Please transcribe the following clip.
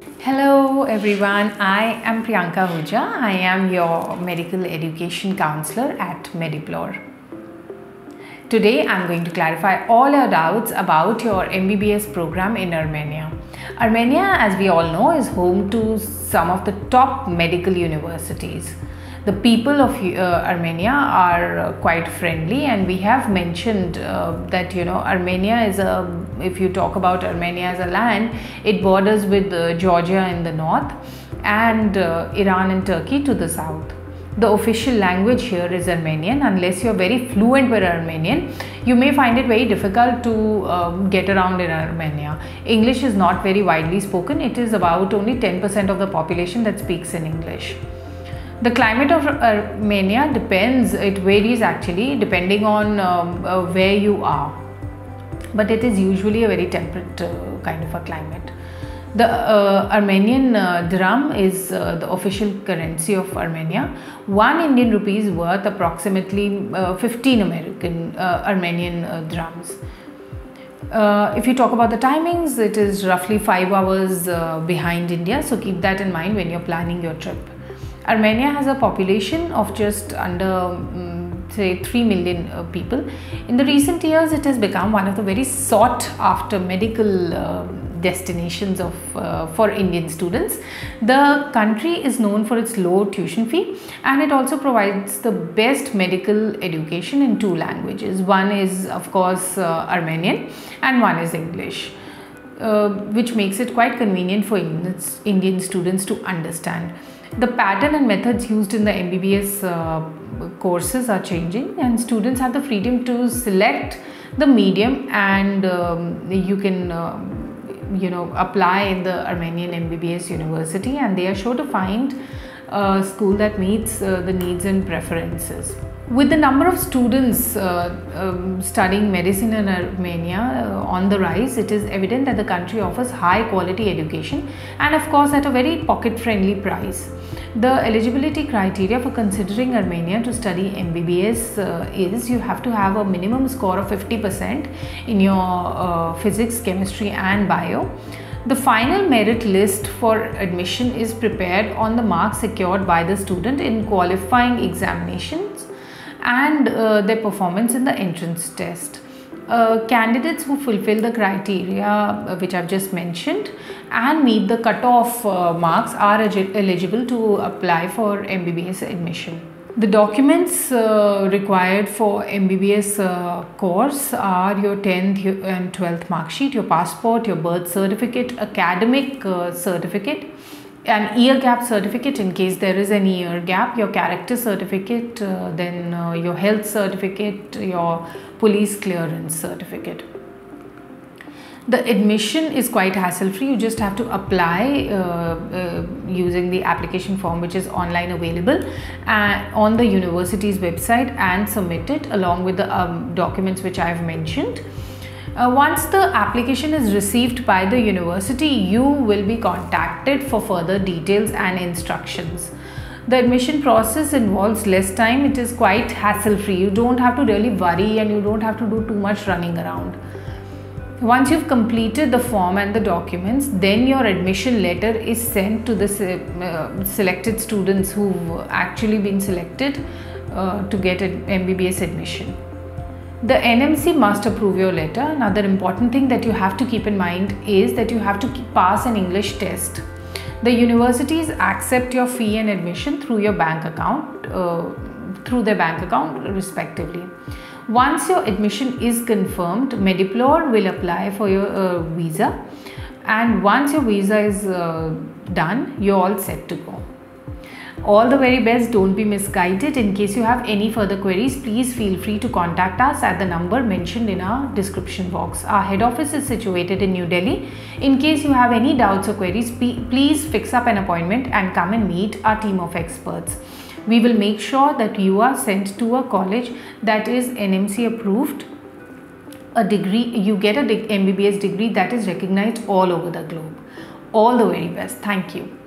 Hello everyone, I am Priyanka Huja. I am your medical education counselor at Mediplor. Today I'm going to clarify all your doubts about your MBBS program in Armenia. Armenia, as we all know, is home to some of the top medical universities the people of uh, Armenia are uh, quite friendly and we have mentioned uh, that you know Armenia is a if you talk about Armenia as a land it borders with Georgia in the north and Iran and Turkey to the south. The official language here is Armenian. Unless you're very fluent with Armenian you may find it very difficult to um, get around in Armenia. English is not very widely spoken. It is about only 10% of the population that speaks in English the climate of Armenia depends, it varies actually depending on um, uh, where you are. But it is usually a very temperate uh, kind of a climate. The uh, Armenian uh, dram is uh, the official currency of Armenia. One Indian rupee is worth approximately uh, 15 American Armenian drams. if you talk about the timings, it is roughly 5 hours behind India. So keep that in mind when you're planning your trip. Armenia has a population of just under um, say 3 million uh, people. In the recent years, it has become one of the very sought after medical uh, destinations of uh, for Indian students. The country is known for its low tuition fee and it also provides the best medical education in two languages. One is of course uh, Armenian and one is English. Uh, which makes it quite convenient for Indian students to understand. The pattern and methods used in the MBBS uh, courses are changing and students have the freedom to select the medium and um, you can uh, you know apply in the Armenian MBBS university and they are sure to find a school that meets uh, the needs and preferences. With the number of students uh, um, studying medicine in Armenia uh, on the rise, it is evident that the country offers high quality education and of course at a very pocket friendly price. The eligibility criteria for considering Armenia to study MBBS uh, is you have to have a minimum score of 50% in your uh, physics, chemistry and bio. The final merit list for admission is prepared on the marks secured by the student in qualifying examinations and uh, their performance in the entrance test. Uh, candidates who fulfill the criteria uh, which I've just mentioned and meet the cutoff uh, marks are eligible to apply for MBBS admission. The documents uh, required for MBBS uh, course are your 10th and 12th mark sheet, your passport, your birth certificate, academic certificate, an year gap certificate in case there is any year gap, your character certificate, uh, then uh, your health certificate, your police clearance certificate. The admission is quite hassle free. You just have to apply uh, uh using the application form which is online available uh, on the university's website and submit it along with the um, documents which I have mentioned. Uh, once the application is received by the university, you will be contacted for further details and instructions. The admission process involves less time, it is quite hassle free. You don't have to really worry and you don't have to do too much running around. Once you've completed the form and the documents, then your admission letter is sent to the uh, selected students who've actually been selected uh, to get an MBBS admission. The NMC must approve your letter. Another important thing that you have to keep in mind is that you have to pass an English test. The universities accept your fee and admission through your bank account, uh, through their bank account respectively. Once your admission is confirmed, Mediplor will apply for your uh, visa and once your visa is uh, done, you're all set to go. All the very best. Don't be misguided. In case you have any further queries, please feel free to contact us at the number mentioned in our description box. Our head office is situated in New Delhi. In case you have any doubts or queries, please fix up an appointment and come and meet our team of experts. We will make sure that you are sent to a college that is NMC approved a degree you get a MBBS degree that is recognized all over the globe all the very best thank you